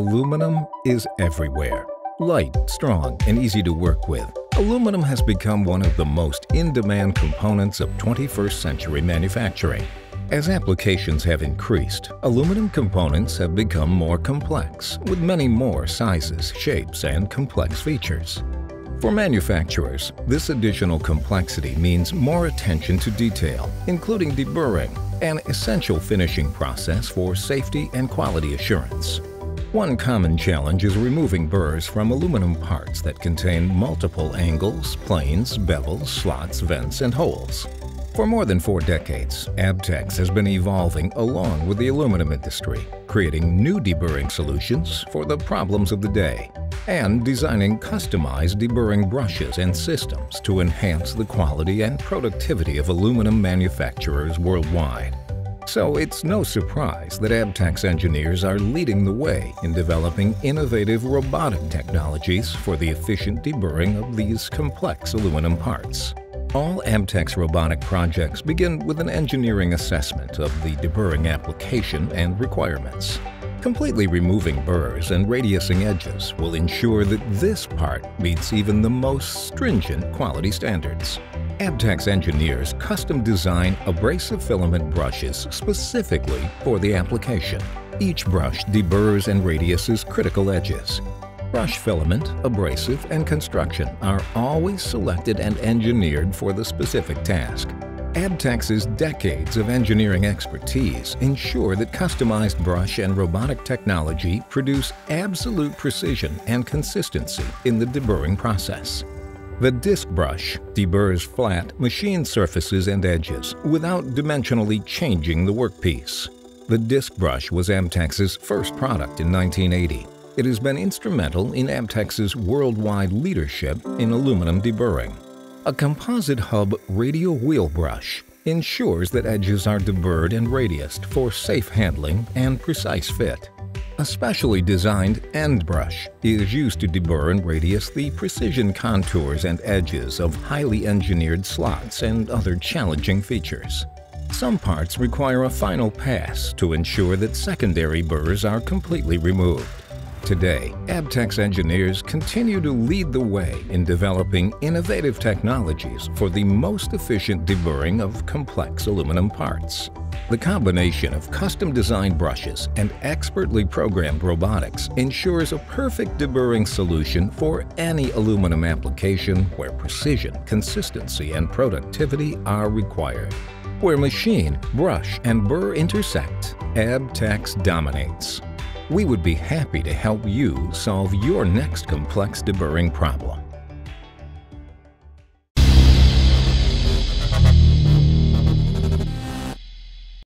Aluminum is everywhere. Light, strong, and easy to work with, aluminum has become one of the most in-demand components of 21st century manufacturing. As applications have increased, aluminum components have become more complex, with many more sizes, shapes, and complex features. For manufacturers, this additional complexity means more attention to detail, including deburring, an essential finishing process for safety and quality assurance. One common challenge is removing burrs from aluminum parts that contain multiple angles, planes, bevels, slots, vents, and holes. For more than four decades, Abtex has been evolving along with the aluminum industry, creating new deburring solutions for the problems of the day, and designing customized deburring brushes and systems to enhance the quality and productivity of aluminum manufacturers worldwide. So it's no surprise that Abtex engineers are leading the way in developing innovative robotic technologies for the efficient deburring of these complex aluminum parts. All Abtex robotic projects begin with an engineering assessment of the deburring application and requirements. Completely removing burrs and radiusing edges will ensure that this part meets even the most stringent quality standards. Abtex engineers custom design abrasive filament brushes specifically for the application. Each brush deburrs and radiuses critical edges. Brush filament, abrasive, and construction are always selected and engineered for the specific task. Abtex's decades of engineering expertise ensure that customized brush and robotic technology produce absolute precision and consistency in the deburring process. The disc brush deburrs flat, machined surfaces and edges without dimensionally changing the workpiece. The disc brush was Abtex's first product in 1980. It has been instrumental in Abtex's worldwide leadership in aluminum deburring. A composite hub radial wheel brush ensures that edges are deburred and radiused for safe handling and precise fit. A specially designed end brush is used to deburr and radius the precision contours and edges of highly engineered slots and other challenging features. Some parts require a final pass to ensure that secondary burrs are completely removed. Today, Abtex engineers continue to lead the way in developing innovative technologies for the most efficient deburring of complex aluminum parts. The combination of custom-designed brushes and expertly programmed robotics ensures a perfect deburring solution for any aluminum application where precision, consistency, and productivity are required. Where machine, brush, and burr intersect, Abtex dominates. We would be happy to help you solve your next complex deburring problem.